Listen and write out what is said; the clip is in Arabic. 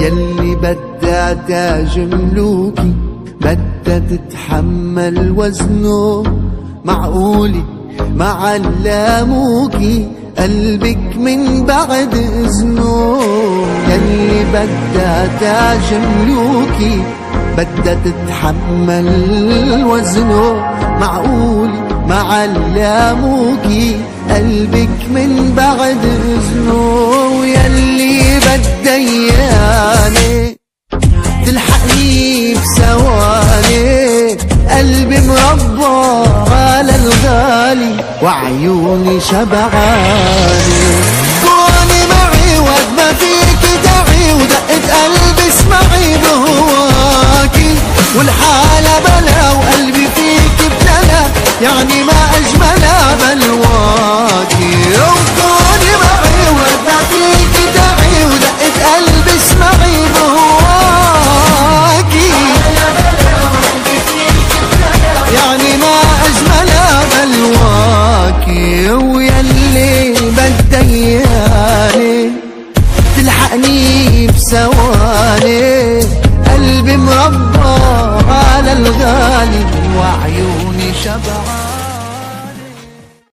يلي بدها تاج ملوكي بدها تتحمل وزنه معقولي؟ ما علموكي قلبك من بعد اذنه يلي بدها تاج ملوكي بدها تتحمل وزنه معقولي؟ ما علموكي اياني تلحقني بثواني قلبي مربى على الغالي وعيوني شبعاني. كوني معي وقت ما فيك دعي ودقة قلبي اسمعي بهواكي. والحالة بلا وقلبي فيك ابتلى يعني ما أجملها بلواكي يعني ما أجمل بلواكي ويلي بدي إياني تلحقني بثواني. قلبي مربى على الغالي وعيوني شبعان.